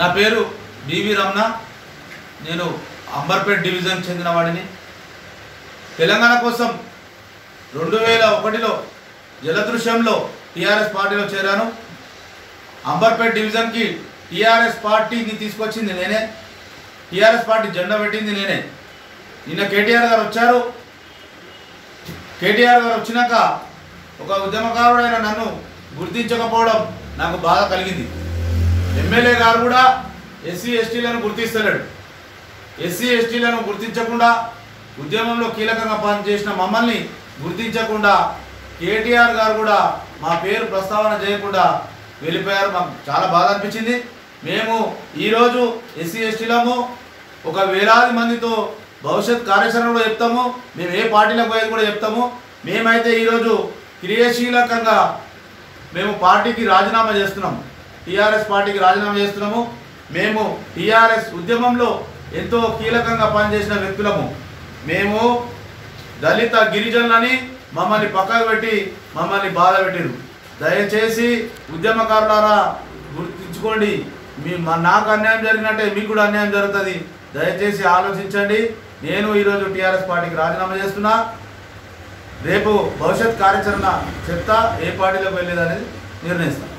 నా పేరు డివి రమణ. నేను అంబర్పేట్ డివిజన్ చెందిన వాడిని తెలంగాణ కోసం రెండు వేల ఒకటిలో జలదృశ్యంలో టీఆర్ఎస్ పార్టీలో చేరాను. అంబర్పేట్ డివిజన్కి టీఆర్ఎస్ పార్టీని తీసుకొచ్చింది నేనే. టీఆర్ఎస్ పార్టీ జెండా పెట్టింది నేనే. నిన్న కేటీఆర్ గారు వచ్చారు. కేటీఆర్ గారు వచ్చినాక ఒక ఉద్యమకారుడైన నన్ను గుర్తించకపోవడం నాకు బాధ కలిగింది. ఎమ్మెల్యే గారు కూడా ఎస్సీ ఎస్టీలను గుర్తిస్తలేడు. ఎస్సీ ఎస్టీలను గుర్తించకుండా ఉద్యమంలో కీలకంగా పనిచేసిన మమ్మల్ని గుర్తించకుండా కేటీఆర్ గారు కూడా మా పేరు ప్రస్తావన చేయకుండా వెళ్ళిపోయారు. మాకు చాలా బాధ అనిపించింది. మేము ఈరోజు ఎస్సీ ఎస్టీలము ఒక వేలాది మందితో భవిష్యత్ కార్యాచరణ కూడా చెప్తాము. మేము ఏ పార్టీలకు పోయేది కూడా చెప్తాము. మేమైతే ఈరోజు క్రియాశీలకంగా మేము పార్టీకి రాజీనామా చేస్తున్నాము. టీఆర్ఎస్ పార్టీకి రాజీనామా చేస్తున్నాము. మేము టీఆర్ఎస్ ఉద్యమంలో ఎంతో కీలకంగా పనిచేసిన వ్యక్తులము. మేము దళిత గిరిజనులని మమ్మల్ని పక్కకు పెట్టి మమ్మల్ని బాధ పెట్టిరు దయచేసి ఉద్యమకారులారా గుర్తించుకోండి మీ మా నాకు అన్యాయం జరిగినట్టే మీకు కూడా అన్యాయం జరుగుతుంది. దయచేసి ఆలోచించండి. నేను ఈరోజు టీఆర్ఎస్ పార్టీకి రాజీనామా చేస్తున్నా. రేపు భవిష్యత్ కార్యాచరణ చెప్తా ఏ పార్టీలోకి వెళ్ళేది అనేది నిర్ణయిస్తాను